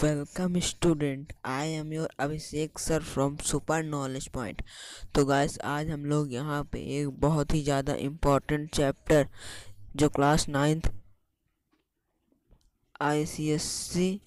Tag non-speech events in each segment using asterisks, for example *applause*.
So, student I am your Abhishek sir from Super Knowledge Point तो guys आज हम लोग यहाँ पे एक बहुत ही ज़्यादा इम्पोर्टेंट चैप्टर जो क्लास नाइन्थ आईसीएससी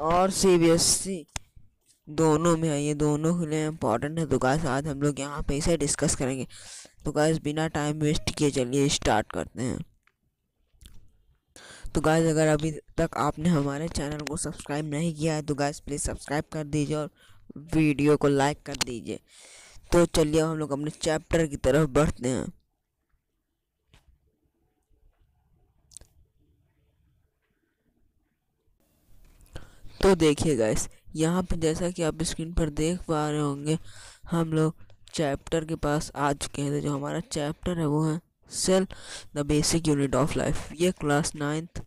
और सीबीएसई दोनों में है ये दोनों के लिए इम्पोर्टेंट है। तो गाइस आज हम लोग यहाँ पे इसे डिस्कस करेंगे। तो गाइस बिना टाइम वेस्ट किए चलिए स्टार्ट करते हैं। तो गाइस अगर अभी तक आपने हमारे चैनल को सब्सक्राइब नहीं किया है तो गाइस प्लीज़ सब्सक्राइब कर दीजिए और वीडियो को लाइक कर दीजिए। तो चलिए हम लोग अपने चैप्टर की तरफ़ बढ़ते हैं। तो देखिए गाइस यहाँ पे जैसा कि आप स्क्रीन पर देख पा रहे होंगे, हम लोग चैप्टर के पास आ चुके हैं। तो जो हमारा चैप्टर है, वो है cell the basic unit of life ये क्लास नाइन्थ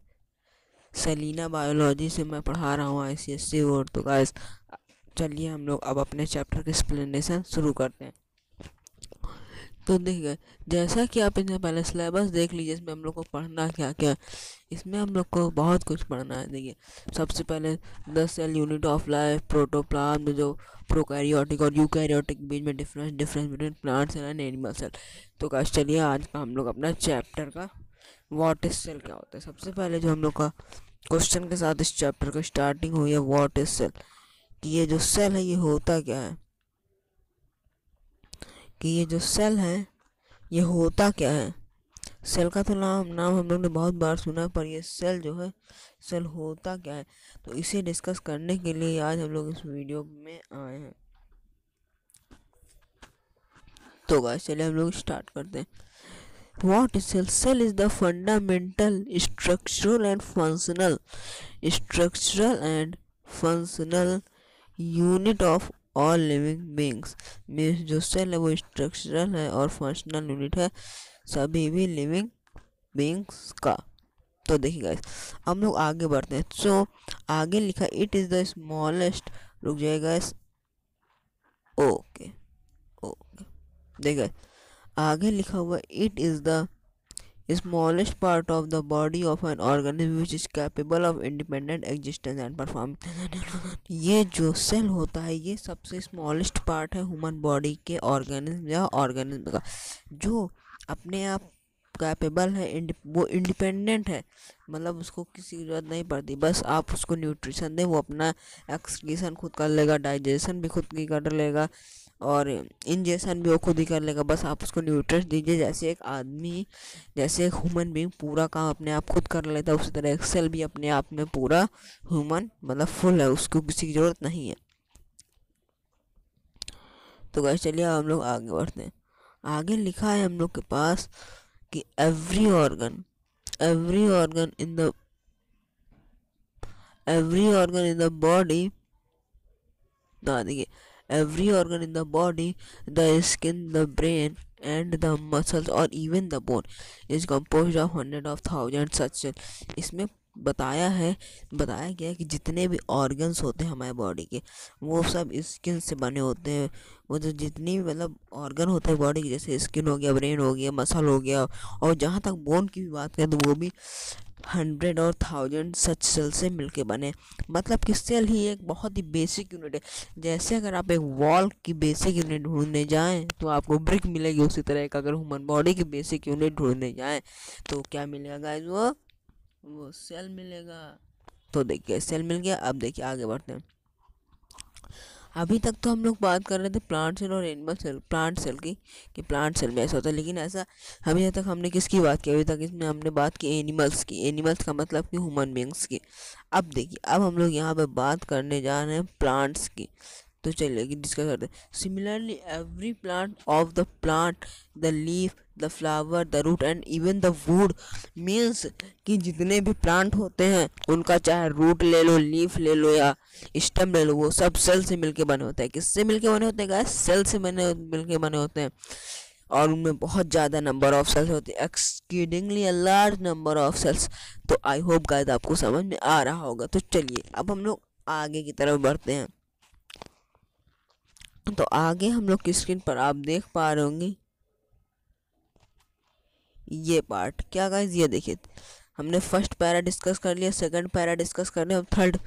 सेलिना बायोलॉजी से मैं पढ़ा रहा हूँ I C S C board तो गाइस चलिए हम लोग अब अपने चैप्टर की एक्सप्लेनेशन शुरू करते हैं। तो देखिए जैसा कि आप इसमें पहले सिलेबस देख लीजिए, इसमें हम लोग को पढ़ना क्या क्या इसमें हम लोग को बहुत कुछ पढ़ना है, देखिए। सबसे पहले the cell unit of life protoplasm जो प्रोकैरियोटिक और यूकैरियोटिक बीच में difference difference between plant cell and animal cell तो कैसे चलिए आज का हम लोग अपना चैप्टर का वॉट इज़ सेल क्या होता है। सबसे पहले जो हम लोग का क्वेश्चन के साथ इस चैप्टर का स्टार्टिंग हुई है वॉट इज़ सेल कि ये जो सेल है, ये होता क्या है? कि ये जो सेल है, ये होता क्या है? सेल का तो नाम नाम हम लोग ने बहुत बार सुना पर ये सेल जो है, सेल होता क्या है? तो इसे डिस्कस करने के लिए आज हम लोग इस वीडियो में आए हैं। तो गाइस चलिए हम लोग स्टार्ट करते हैं। What is cell? Cell is the fundamental structural and functional, structural and functional unit of all living beings means जो सेल है वो स्ट्रक्चरल है और फंक्शनल यूनिट है सभी भी लिविंग बींग्स का। तो देखिए गाइस हम लोग आगे बढ़ते हैं। सो so, आगे लिखा इट इज़ द स्मॉलेस्ट रुक जाएगा ओके ओके देखिए आगे लिखा हुआ it is the smallest part of the body of an organism which is capable of independent existence and performance *laughs* ये जो सेल होता है ये सबसे स्मॉलेस्ट पार्ट है ह्यूमन बॉडी के ऑर्गेनिज्म या ऑर्गेनिज्म का। जो अपने आप कैपेबल है इंड, वो इंडिपेंडेंट है मतलब उसको किसी की ज़रूरत नहीं पड़ती। बस आप उसको न्यूट्रिशन दें वो अपना एक्सक्रीशन खुद कर लेगा डाइजेशन भी खुद की कर लेगा। और इंजेक्शन भी वो खुद ही कर लेगा। बस आप उसको न्यूट्रिश दीजिए। जैसे एक आदमी, जैसे एक ह्यूमन बींग पूरा काम अपने आप खुद कर लेता है, उसी तरह एक सेल भी अपने आप में पूरा ह्यूमन मतलब फुल है, उसको किसी की ज़रूरत नहीं है। तो गैस चलिए हम लोग आगे बढ़ते हैं। आगे लिखा है हम लोग के पास कि every organ every organ in the every organ in the body ना देखिए every organ in the body, the skin, the brain, and the muscles, or even the bone, is composed of hundred of thousand such इसमें बताया है, बताया गया कि जितने भी ऑर्गन्स होते हैं हमारे बॉडी के, वो सब स्किन से बने होते हैं। वो जो जितनी भी मतलब ऑर्गन होते हैं बॉडी के, जैसे स्किन हो गया ब्रेन हो गया मसल हो गया, और जहाँ तक बोन की भी बात करें तो वो भी हंड्रेड और थाउज़ेंड सच सेल से मिलके बने। मतलब कि सेल ही एक बहुत ही बेसिक यूनिट है। जैसे अगर आप एक वॉल की बेसिक यूनिट ढूँढने जाएँ तो आपको ब्रिक मिलेगी उसी तरह का। अगर ह्यूमन बॉडी की बेसिक यूनिट ढूँढने जाएँ तो क्या मिलेगा गाइज़ वो? वो सेल मिलेगा। तो देखिए, सेल मिल गया। अब देखिए, आगे बढ़ते हैं। अभी तक तो हम लोग बात कर रहे थे प्लांट सेल और एनिमल सेल प्लांट सेल की, कि प्लांट सेल में ऐसा होता है, लेकिन ऐसा अभी तक हमने किसकी बात की? अभी तक इसमें हमने बात की एनिमल्स की। एनिमल्स का मतलब कि ह्यूमन बींग्स की। अब देखिए, अब हम लोग यहाँ पर बात करने जा रहे हैं प्लांट्स की। तो चलिए डिस्कस करते हैं। Similarly every plant of the plant the leaf the flower the root and even the wood means कि जितने भी प्लांट होते हैं, उनका चाहे रूट ले लो लीफ ले लो या स्टम ले लो, वो सब सेल से मिलके बने होते हैं। किससे मिलके बने होते हैं गैस सेल से बने, मिलके बने होते हैं। और उनमें बहुत ज़्यादा नंबर ऑफ़ सेल्स होते हैं। Exceedingly a large number of cells तो आई होप गाइस आपको समझ में आ रहा होगा। तो चलिए, अब हम लोग आगे की तरफ़ बढ़ते हैं। तो आगे हम लोग की स्क्रीन पर आप देख पा रहे होंगे ये पार्ट क्या गाइज़ ये देखिए, हमने फ़र्स्ट पैरा डिस्कस कर लिया सेकंड पैरा डिस्कस करने और थर्ड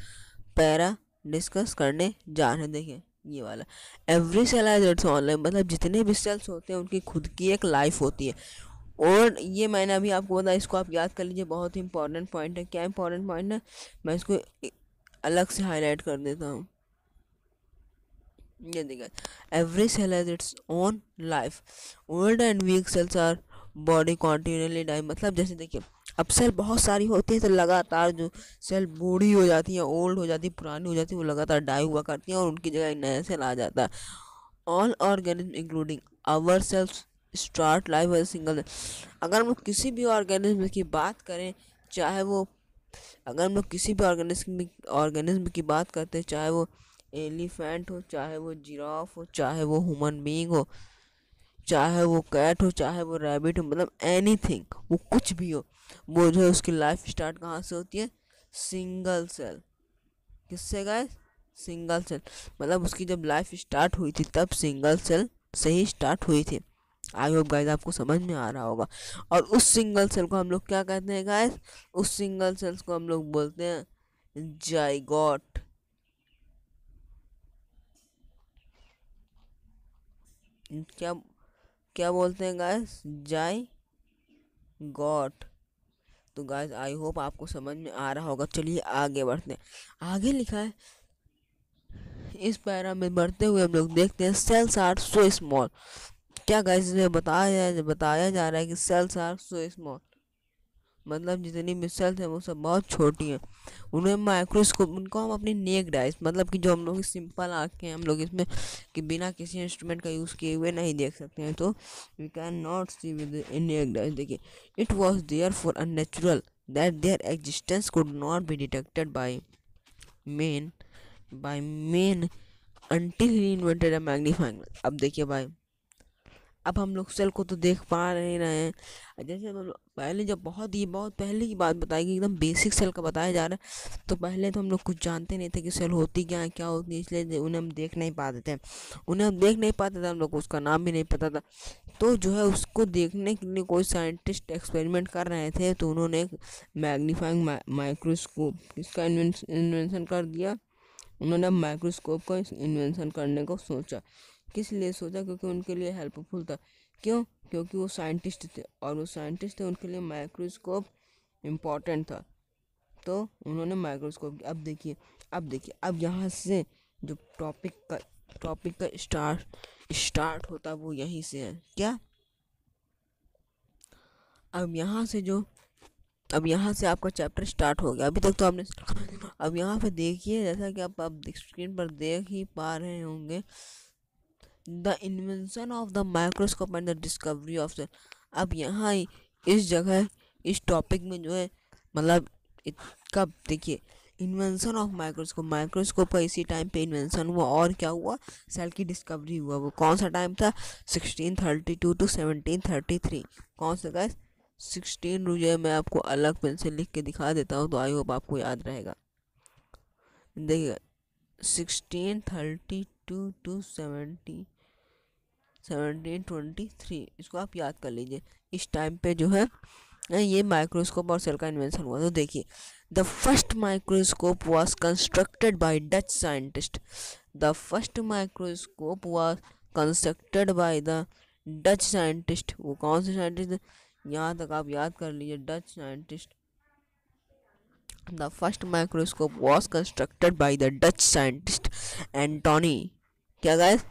पैरा डिस्कस करने जा रहे हैं। देखिए, ये वाला। Every cell has its own life मतलब जितने भी सेल्स होते हैं, उनकी खुद की एक लाइफ होती है। और ये मैंने अभी आपको बताया, इसको आप याद कर लीजिए, बहुत ही इंपॉर्टेंट पॉइंट है। क्या इंपॉर्टेंट पॉइंट है? मैं इसको अलग से हाईलाइट कर देता हूँ। ये देखिए every cell has its own life old and weak cells our body continuously die मतलब जैसे देखिए, अब सेल बहुत सारी होती है तो लगातार जो सेल बूढ़ी हो जाती है ओल्ड हो जाती है, पुरानी हो जाती है, वो लगातार डाई हुआ करती है और उनकी जगह नया सेल आ जाता है। All organism including our cells start life as single अगर हम लोग किसी भी ऑर्गेनिज्म की बात करें, चाहे वो, अगर हम लोग किसी भी ऑर्गेनिज्म ऑर्गेनिज्म की बात करते हैं, चाहे वो एलिफेंट हो, चाहे वो जिराफ हो, चाहे वो ह्यूमन बींग हो चाहे वो कैट हो, चाहे वो रैबिट हो मतलब एनी वो कुछ भी हो, वो जो है उसकी लाइफ स्टार्ट कहाँ से होती है? सिंगल सेल किससे गए सिंगल सेल मतलब उसकी जब लाइफ स्टार्ट हुई थी, तब सिंगल सेल से ही स्टार्ट हुई थी। आई होप गाइस आपको समझ में आ रहा होगा। और उस सिंगल सेल को हम लोग क्या कहते हैं गाइस उस सिंगल सेल्स को हम लोग बोलते हैं जाइगोट क्या क्या बोलते हैं गाइस जाई गॉट तो गाइस आई होप आपको समझ में आ रहा होगा। चलिए आगे बढ़ते हैं। आगे लिखा है, इस पैरा में बढ़ते हुए हम लोग देखते हैं सेल्स आर सो स्मॉल क्या गाइस इसमें बताया बताया जा रहा है कि सेल्स आर सो स्मॉल मतलब जितनी भी सेल्स हैं वो सब बहुत छोटी हैं। उन्हें माइक्रोस्कोप उनको हम अपनी नेक डाइस मतलब कि जो हम लोग सिंपल आँखें हम लोग इसमें कि बिना किसी इंस्ट्रूमेंट का यूज़ किए हुए नहीं देख सकते हैं। तो we can not see with naked eyes देखिए it was therefore a natural that their existence could not be detected by men by men until he invented a magnifying अब देखिए भाई अब हम लोग सेल को तो देख पा नहीं रहे हैं। जैसे हम लोग पहले जब बहुत ही, बहुत पहले की बात बताई गई, एकदम बेसिक सेल का बताया जा रहा है तो पहले तो हम लोग कुछ जानते नहीं थे कि सेल होती क्या है क्या होती है, इसलिए उन्हें हम देख नहीं पाते थे। उन्हें हम देख नहीं पाते थे, हम लोग को उसका नाम भी नहीं पता था। तो जो है उसको देखने के लिए कोई साइंटिस्ट एक्सपेरिमेंट कर रहे थे तो उन्होंने एक मैग्नीफाइंग माइक्रोस्कोप इसका इन्वेंशन कर दिया। उन्होंने माइक्रोस्कोप का इन्वेंशन करने को सोचा। किस लिए सोचा? क्योंकि उनके लिए हेल्पफुल था। क्यों? क्योंकि वो साइंटिस्ट थे और वो साइंटिस्ट थे, उनके लिए माइक्रोस्कोप इंपॉर्टेंट था। तो उन्होंने माइक्रोस्कोप अब देखिए अब देखिए, अब यहाँ से जो टॉपिक का टॉपिक का स्टार्ट स्टार्ट होता वो यहीं से है। क्या? अब यहाँ से जो अब यहाँ से आपका चैप्टर स्टार्ट हो गया। अभी तक तो आपने अब यहाँ पे देखिए, जैसा कि आप आप स्क्रीन पर देख ही पा रहे होंगे। The invention of the microscope and the discovery of the अब यहाँ इस जगह, इस टॉपिक में जो है मतलब कब देखिए इन्वेंशन ऑफ़ माइक्रोस्कोप माइक्रोस्कोप का इसी टाइम पे इन्वेंशन हुआ और क्या हुआ? सेल की डिस्कवरी हुआ वो। कौन सा टाइम था? 1632 टू 1733 कौन सा गैस 16 रुझे मैं आपको अलग पेन से लिख के दिखा देता हूँ तो आई होप आपको याद रहेगा। देखिएगा sixteen thirty two to seventy seventeen twenty three इसको आप याद कर लीजिए। इस टाइम पे जो है, ये माइक्रोस्कोप और सेल का इन्वेंशन हुआ। तो देखिए the first microscope was constructed by Dutch scientist the first microscope was constructed by the Dutch scientist वो कौन से साइंटिस्ट यहाँ तक आप याद कर लीजिए Dutch scientist the first microscope was constructed by the Dutch scientist Antonie क्या guys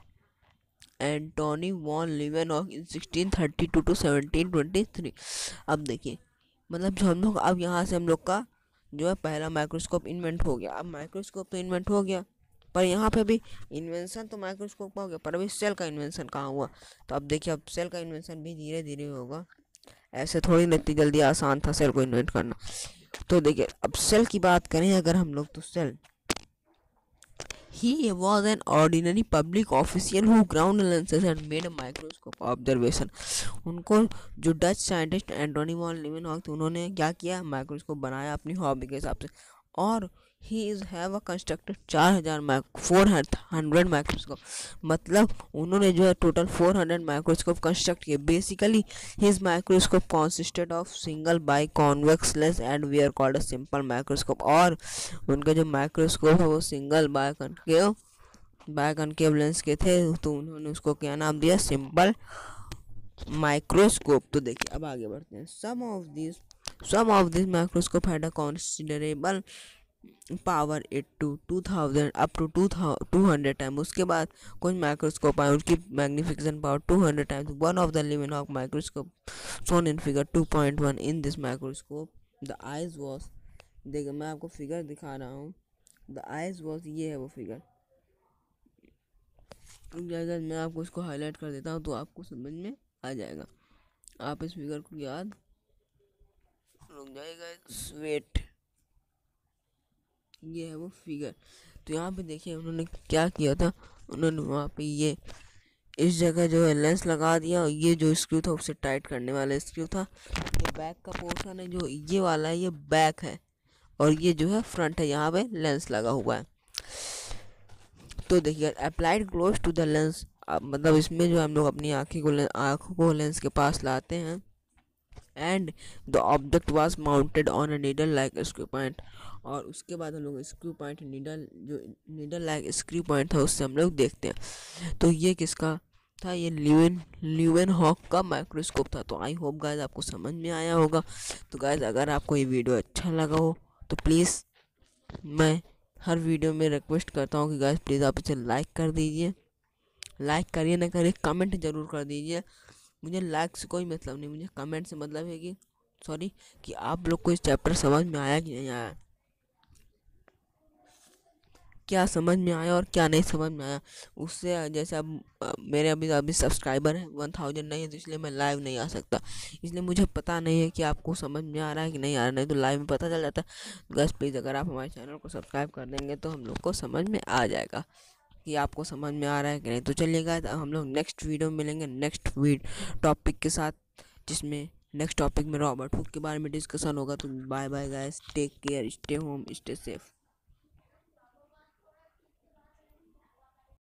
Antonie van Leeuwenhoek sixteen thirty two 1723 अब देखिए मतलब जो हम लोग, अब यहाँ से हम लोग का जो है पहला माइक्रोस्कोप इन्वेंट हो गया। अब माइक्रोस्कोप तो इन्वेंट हो गया, पर यहाँ पे भी इन्वेंशन तो माइक्रोस्कोप का हो गया, पर अभी सेल का इन्वेंशन कहाँ हुआ? तो अब देखिए, अब सेल का इन्वेंशन भी धीरे धीरे होगा। ऐसे थोड़ी ना इतनी जल्दी आसान था सेल को इन्वेंट करना। तो देखिए, अब सेल की बात करें अगर हम लोग तो cell He was an ordinary public official who ground lenses and made a microscope observation. उनको जो Dutch scientist Antonie van Leeuwen थे उन्होंने क्या किया माइक्रोस्कोप बनाया अपनी हॉबी के हिसाब से और he is have a constructed चार हज़ार माइक फोर हंड्रेड माइक्रोस्कोप मतलब उन्होंने जो है total four hundred microscope construct किए basically his microscope consisted of single bi convex lens and we are called a simple microscope और उनका जो माइक्रोस्कोप है वो single bi concave bi concave lens के थे तो उन्होंने उसको क्या नाम दिया? सिंपल माइक्रोस्कोप तो देखिए, अब आगे बढ़ते हैं। Some of this some of this microscope had a considerable power at two two thousand, up to two two hundred time उसके बाद कुछ माइक्रोस्कोप आए, उनकी magnification power two hundred times. One of the Leeuwenhoek microscope shown in figure two point one in this microscope the eyes was देखिए मैं आपको figure दिखा रहा हूँ। द आइज़ वॉज़ ये है वो फिगर अगर, मैं आपको इसको हाईलाइट कर देता हूँ तो आपको समझ में आ जाएगा। आप इस फिगर को याद, रुक जाएगा वेट ये है वो फिगर तो यहाँ पे देखिए उन्होंने क्या किया था? उन्होंने वहाँ पे ये, इस जगह जो है लेंस लगा दिया और ये जो स्क्रू था उसे टाइट करने वाला स्क्रू था. ये बैक का पोर्शन है जो ये वाला है, ये बैक है और ये जो है फ्रंट है, यहाँ पे लेंस लगा हुआ है. तो देखिए applied close to the lens मतलब इसमें जो हम लोग अपनी आँखें को आँखों को लेंस के पास लाते हैं and the object was mounted on a needle like screw point और उसके बाद हम लोग स्क्रू पॉइंट नीडल जो नीडल लाइक स्क्रू पॉइंट था, उससे हम लोग देखते हैं। तो ये किसका था? ये ल्यून ल्यून हॉक का माइक्रोस्कोप था। तो आई होप गाइज़ आपको समझ में आया होगा। तो गाइज़ अगर आपको ये वीडियो अच्छा लगा हो तो प्लीज़ मैं हर वीडियो में रिक्वेस्ट करता हूँ कि गाइज़ प्लीज़ आप इसे लाइक कर दीजिए। लाइक करिए, ना करिए कमेंट ज़रूर कर दीजिए। मुझे लाइक से कोई मतलब नहीं, मुझे कमेंट से मतलब है कि सॉरी कि आप लोग को इस चैप्टर समझ में आया कि नहीं आया? क्या समझ में आया और क्या नहीं समझ में आया? उससे जैसे अब मेरे अभी अभी सब्सक्राइबर हैं वन थाउज़ेंड नहीं है तो इसलिए मैं लाइव नहीं आ सकता। इसलिए मुझे पता नहीं है कि आपको समझ में आ रहा है कि नहीं आ रहा नहीं तो लाइव में पता चल जाता है। बस प्लीज़ अगर आप हमारे चैनल को सब्सक्राइब कर देंगे तो हम लोग को समझ में आ जाएगा। कि आपको समझ में आ रहा है कि नहीं। तो चलिएगा तो हम लोग नेक्स्ट वीडियो में मिलेंगे नेक्स्ट वीड टॉपिक के साथ, जिसमें नेक्स्ट टॉपिक में रॉबर्ट हुक के बारे में डिस्कशन होगा। तो bye bye guys take care stay home stay safe